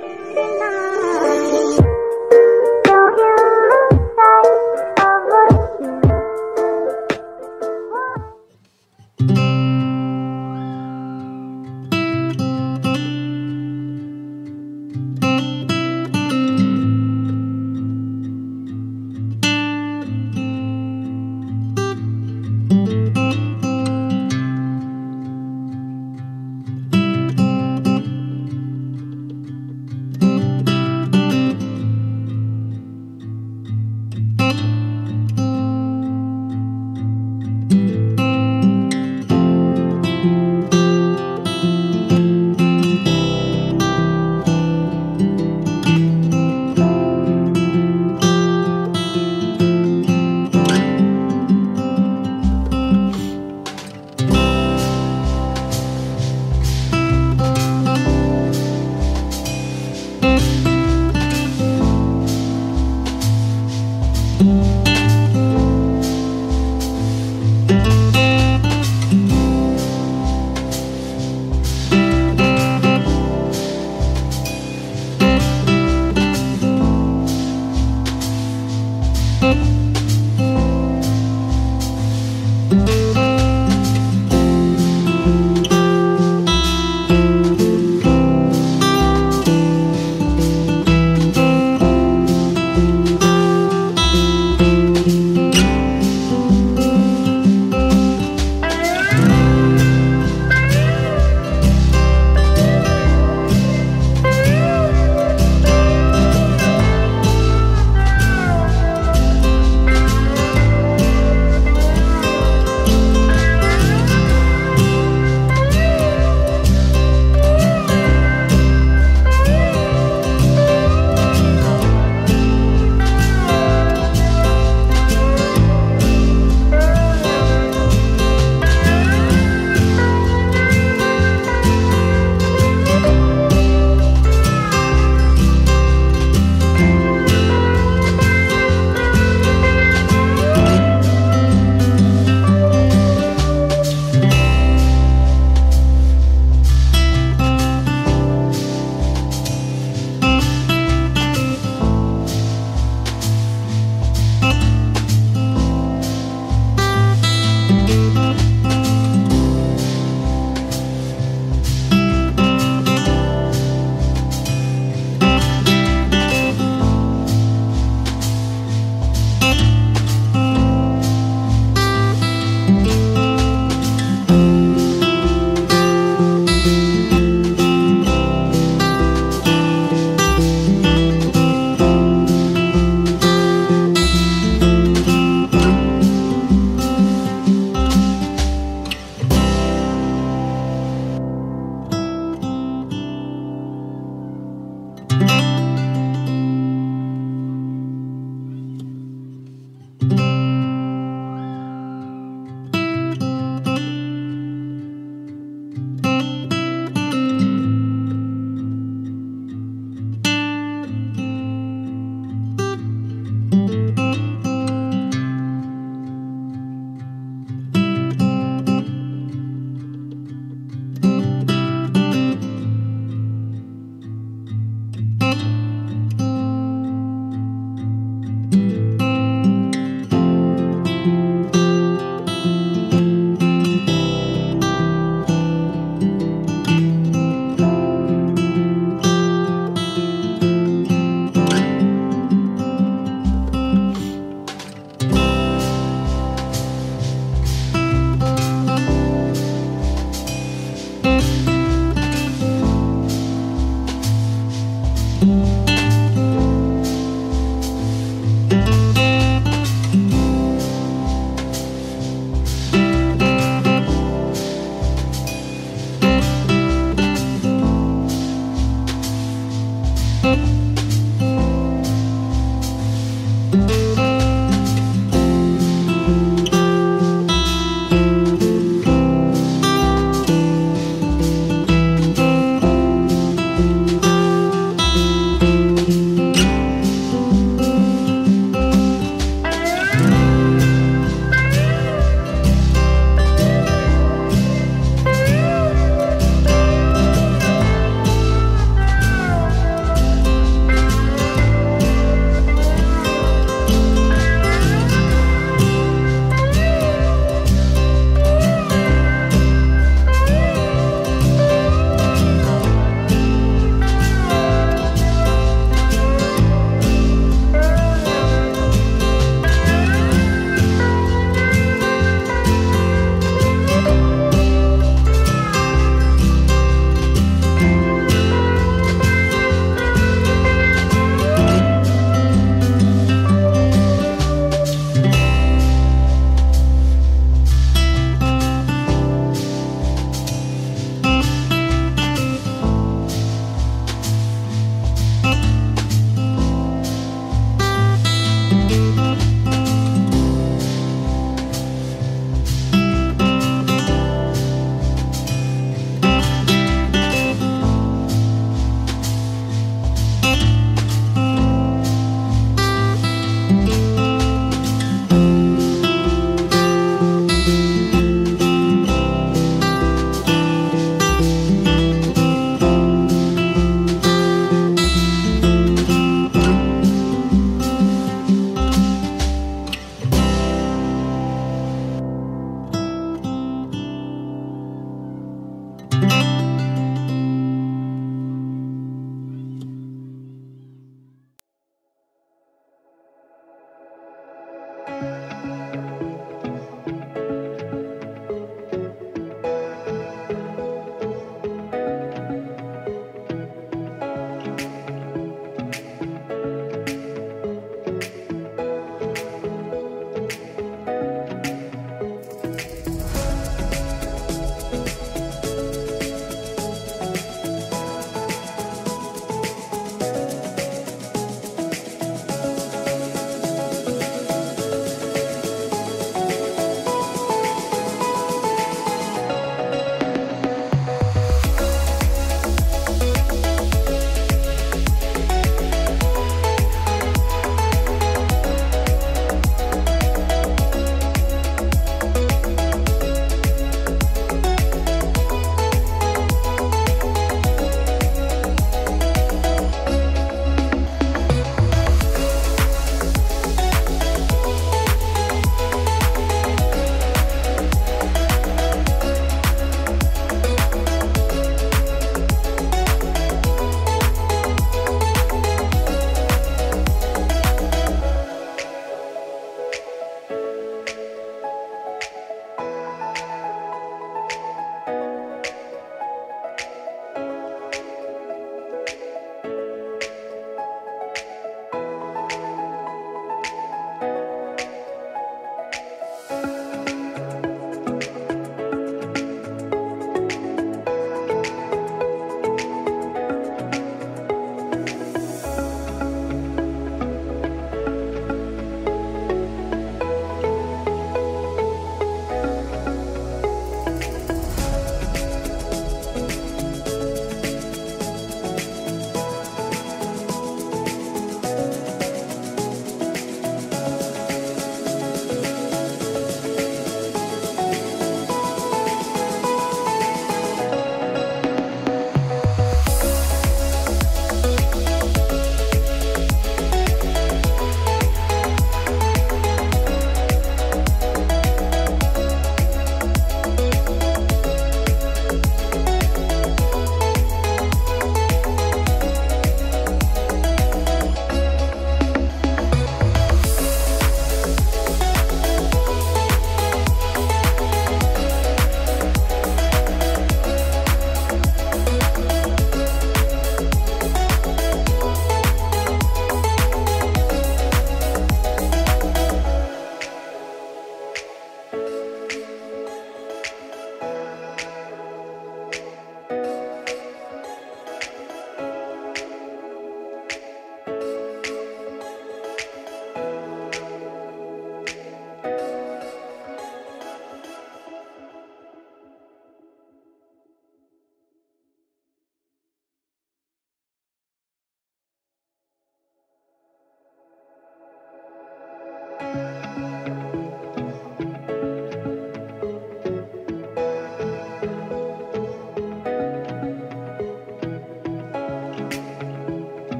Música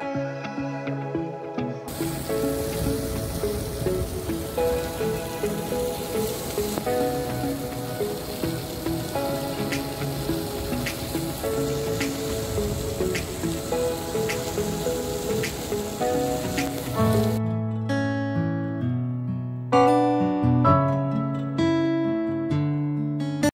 Música